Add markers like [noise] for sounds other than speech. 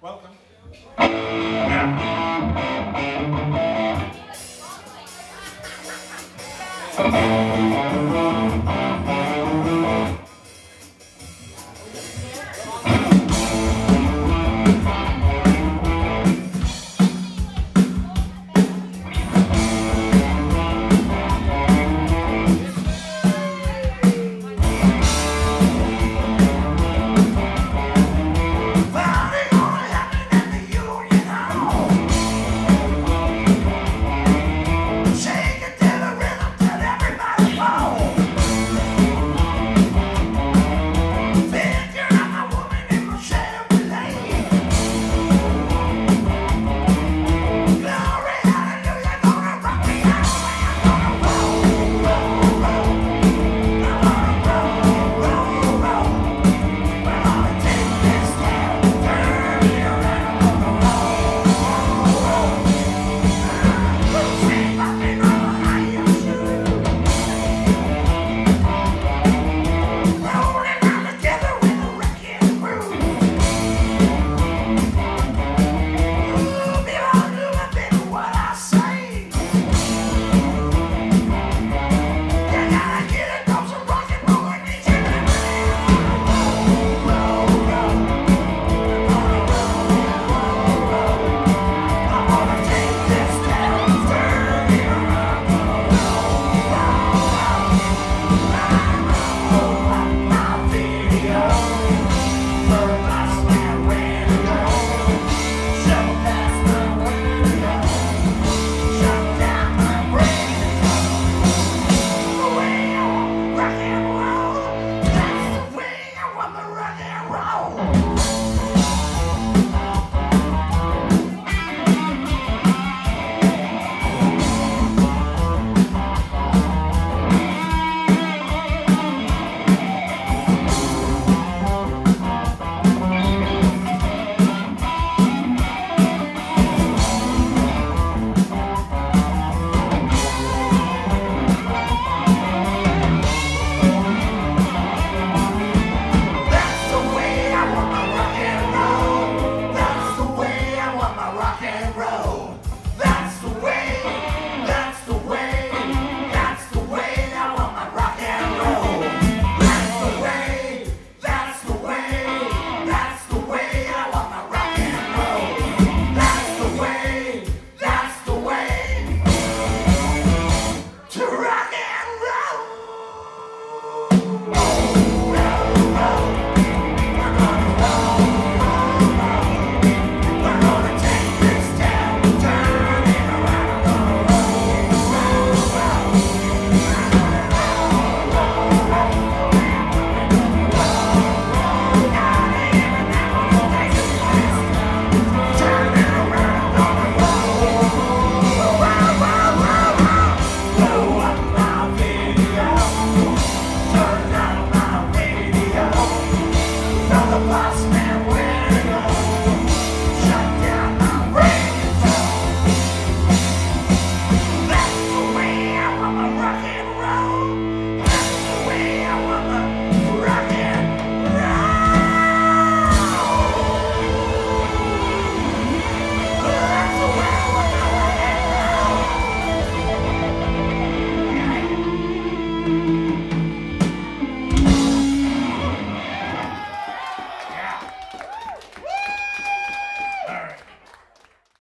Welcome. [laughs]